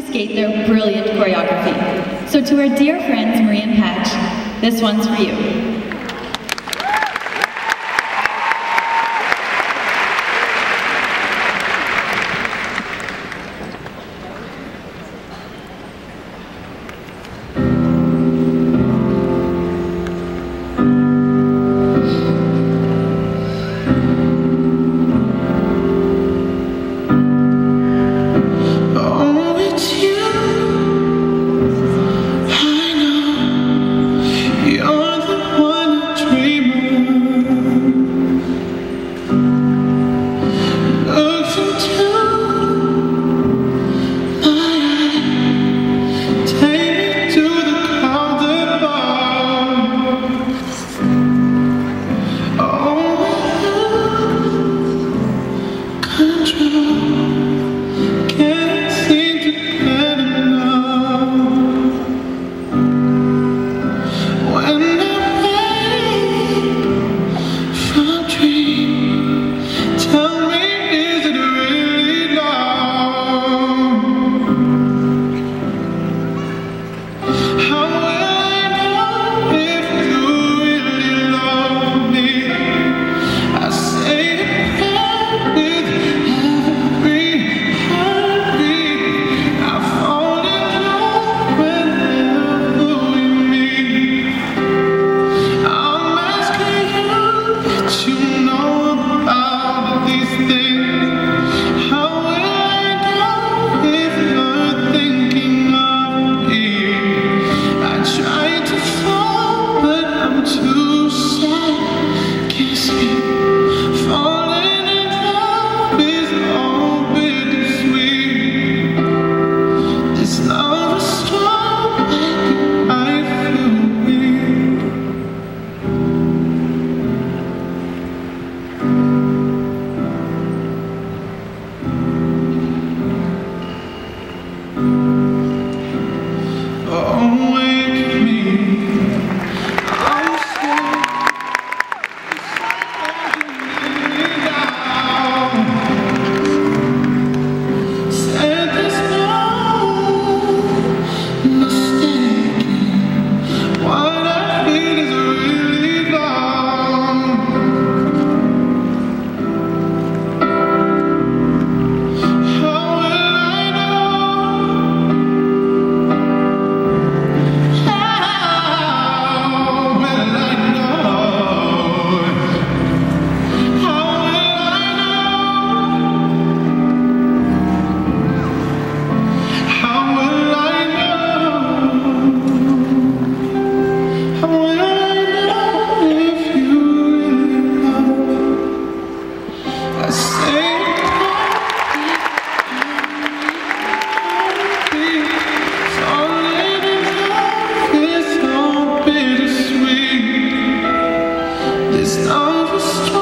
to skate their brilliant choreography. So to our dear friends Marie and Patch, this one's for you. I'm just trying.